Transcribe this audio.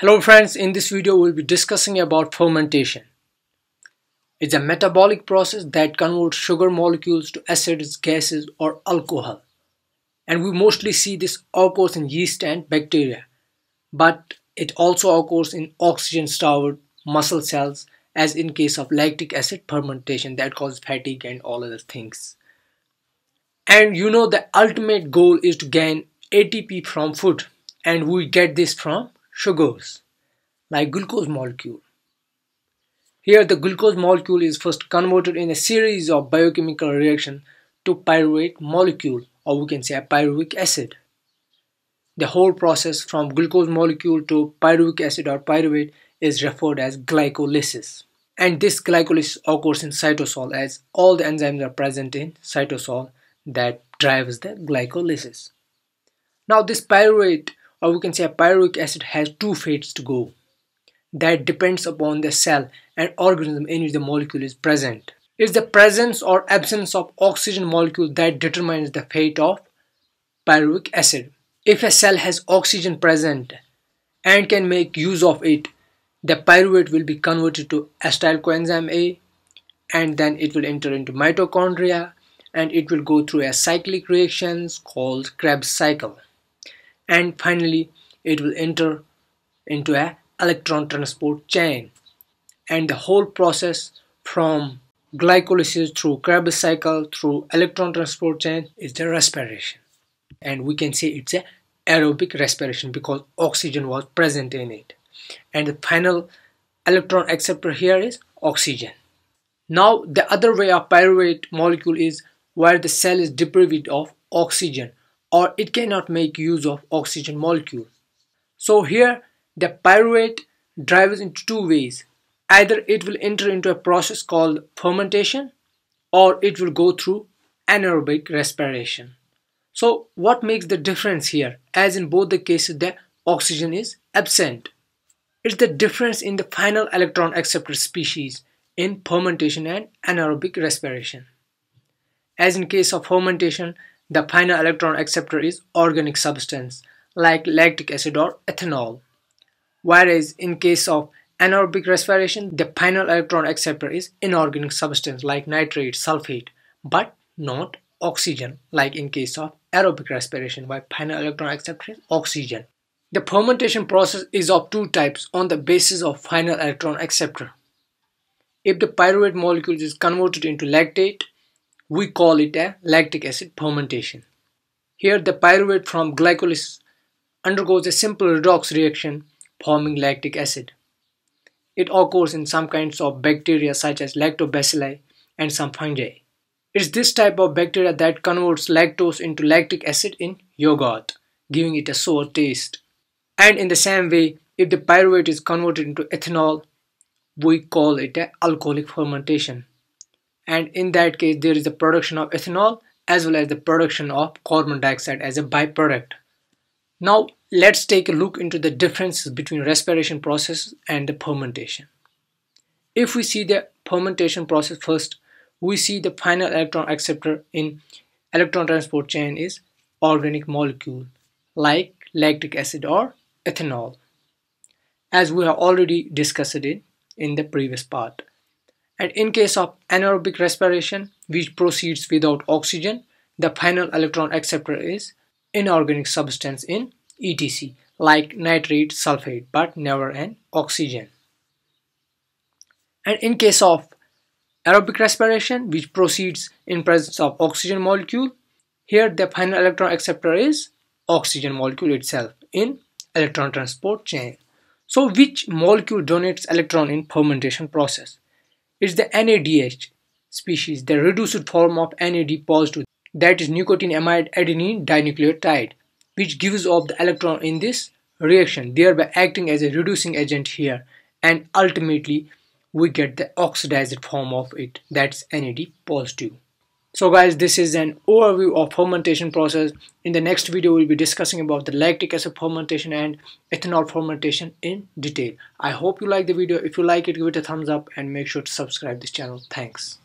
Hello friends, in this video we'll be discussing about fermentation. It's a metabolic process that converts sugar molecules to acids, gases or alcohol. And we mostly see this occurs in yeast and bacteria. But it also occurs in oxygen-starved muscle cells as in case of lactic acid fermentation that causes fatigue and all other things. And you know the ultimate goal is to gain ATP from food and we get this from sugars like glucose molecule. Here the glucose molecule is first converted in a series of biochemical reaction to pyruvate molecule or we can say a pyruvic acid. The whole process from glucose molecule to pyruvic acid or pyruvate is referred as glycolysis. And this glycolysis occurs in cytosol as all the enzymes are present in cytosol that drives the glycolysis. Now this pyruvate or we can say a pyruvic acid has two fates to go that depends upon the cell and organism in which the molecule is present. It's the presence or absence of oxygen molecule that determines the fate of pyruvic acid. If a cell has oxygen present and can make use of it, the pyruvate will be converted to acetyl coenzyme A and then it will enter into mitochondria and it will go through a cyclic reactions called Krebs cycle and finally it will enter into a electron transport chain. And the whole process from glycolysis through Krebs cycle through electron transport chain is the respiration. And we can say it's a aerobic respiration because oxygen was present in it. And the final electron acceptor here is oxygen. Now the other way of pyruvate molecule is where the cell is deprived of oxygen or it cannot make use of oxygen molecule. So here the pyruvate drives into two ways. Either it will enter into a process called fermentation or it will go through anaerobic respiration. So what makes the difference here? As in both the cases the oxygen is absent. It's the difference in the final electron acceptor species in fermentation and anaerobic respiration. As in case of fermentation, the final electron acceptor is organic substance like lactic acid or ethanol. Whereas in case of anaerobic respiration, the final electron acceptor is inorganic substance like nitrate, sulfate, but not oxygen like in case of aerobic respiration where final electron acceptor is oxygen. The fermentation process is of two types on the basis of final electron acceptor. If the pyruvate molecule is converted into lactate, we call it a lactic acid fermentation. Here the pyruvate from glycolysis undergoes a simple redox reaction forming lactic acid. It occurs in some kinds of bacteria such as lactobacilli and some fungi. It's this type of bacteria that converts lactose into lactic acid in yogurt, giving it a sour taste. And in the same way, if the pyruvate is converted into ethanol, we call it alcoholic fermentation and in that case there is the production of ethanol as well as the production of carbon dioxide as a byproduct. Now let's take a look into the differences between respiration process and the fermentation. If we see the fermentation process first, we see the final electron acceptor in electron transport chain is organic molecule like lactic acid or ethanol as we have already discussed it in the previous part. And in case of anaerobic respiration, which proceeds without oxygen, the final electron acceptor is inorganic substance in ETC, like nitrate, sulfate, but never an oxygen. And in case of aerobic respiration, which proceeds in presence of oxygen molecule, here the final electron acceptor is oxygen molecule itself in electron transport chain. So which molecule donates electron in fermentation process? It's the NADH species, the reduced form of NAD positive, that is nicotinamide adenine dinucleotide, which gives off the electron in this reaction, thereby acting as a reducing agent here, and ultimately we get the oxidized form of it, that's NAD positive. So guys, this is an overview of fermentation process. In the next video, we'll be discussing about the lactic acid fermentation and ethanol fermentation in detail. I hope you like the video. If you like it, give it a thumbs up and make sure to subscribe this channel. Thanks.